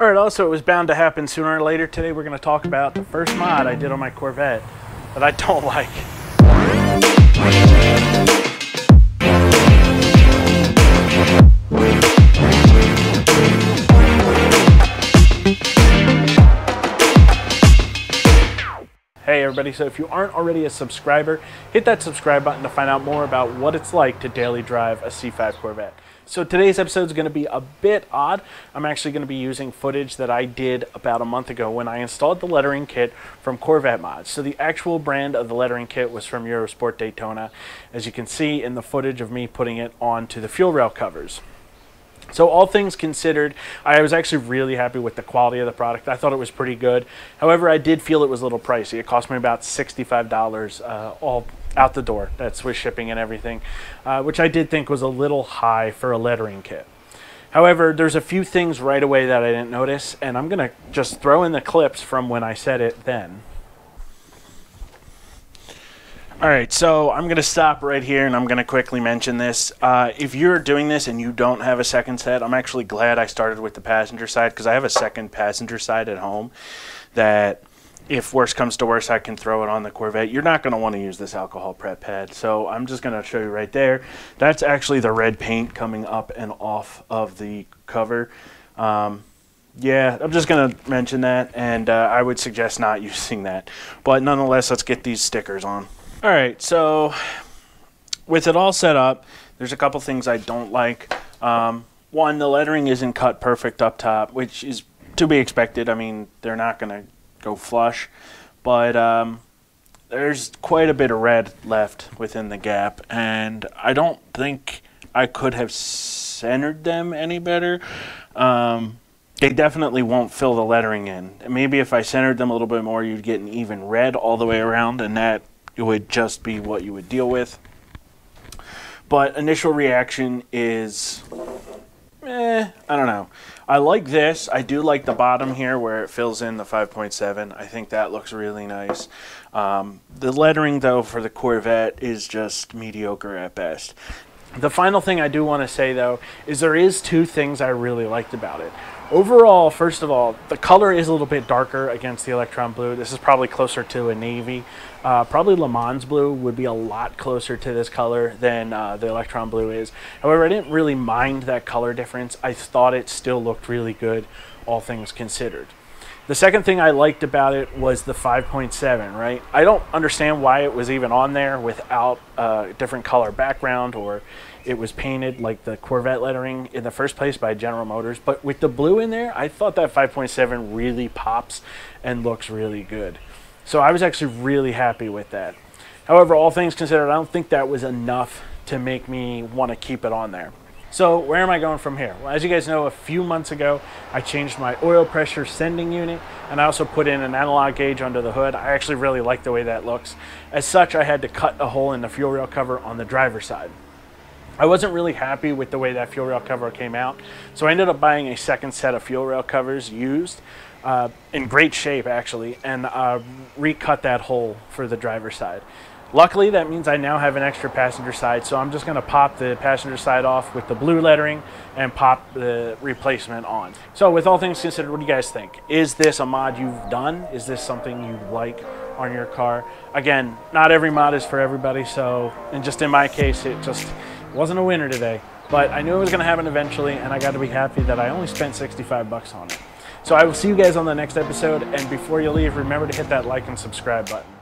All right, also, it was bound to happen sooner or later. Today, we're going to talk about the first mod I did on my Corvette that I don't like. Everybody, so if you aren't already a subscriber, hit that subscribe button to find out more about what it's like to daily drive a C5 Corvette. So today's episode is going to be a bit odd. I'm actually going to be using footage that I did about a month ago when I installed the lettering kit from Corvette Mods. So the actual brand of the lettering kit was from Eurosport Daytona, as you can see in the footage of me putting it onto the fuel rail covers. So all things considered, I was actually really happy with the quality of the product. I thought it was pretty good. However, I did feel it was a little pricey. It cost me about $65 uh, all out the door. That's with shipping and everything, uh, which I did think was a little high for a lettering kit. However, there's a few things right away that I didn't notice, and I'm going to just throw in the clips from when I said it then. All right, so I'm going to stop right here and I'm going to quickly mention this. Uh, if you're doing this and you don't have a second set, I'm actually glad I started with the passenger side because I have a second passenger side at home that if worse comes to worse, I can throw it on the Corvette. You're not going to want to use this alcohol prep pad. So I'm just going to show you right there. That's actually the red paint coming up and off of the cover. Um, yeah, I'm just going to mention that, and uh, I would suggest not using that. But nonetheless, let's get these stickers on. All right, so with it all set up, there's a couple things I don't like. Um, one, the lettering isn't cut perfect up top, which is to be expected. I mean, they're not going to go flush, but um, there's quite a bit of red left within the gap, and I don't think I could have centered them any better. Um, they definitely won't fill the lettering in. Maybe if I centered them a little bit more, you'd get an even red all the way around, and that it would just be what you would deal with. But initial reaction is, eh, I don't know. I like this. I do like the bottom here where it fills in the 5.7. I think that looks really nice. Um, the lettering, though, for the Corvette is just mediocre at best. The final thing I do want to say, though, is there is two things I really liked about it. Overall, first of all, the color is a little bit darker against the Electron Blue. This is probably closer to a navy. Uh, probably Le Mans Blue would be a lot closer to this color than uh, the Electron Blue is. However, I didn't really mind that color difference. I thought it still looked really good, all things considered. The second thing I liked about it was the 5.7, right? I don't understand why it was even on there without a different color background or it was painted like the Corvette lettering in the first place by General Motors. But with the blue in there, I thought that 5.7 really pops and looks really good. So I was actually really happy with that. However, all things considered, I don't think that was enough to make me want to keep it on there. So where am I going from here? Well, as you guys know, a few months ago, I changed my oil pressure sending unit, and I also put in an analog gauge under the hood. I actually really like the way that looks. As such, I had to cut a hole in the fuel rail cover on the driver's side. I wasn't really happy with the way that fuel rail cover came out, so I ended up buying a second set of fuel rail covers used, uh, in great shape actually, and uh, recut that hole for the driver's side. Luckily, that means I now have an extra passenger side, so I'm just going to pop the passenger side off with the blue lettering and pop the replacement on. So with all things considered, what do you guys think? Is this a mod you've done? Is this something you like on your car? Again, not every mod is for everybody, so, and just in my case, it just wasn't a winner today. But I knew it was going to happen eventually, and I got to be happy that I only spent 65 bucks on it. So I will see you guys on the next episode, and before you leave, remember to hit that like and subscribe button.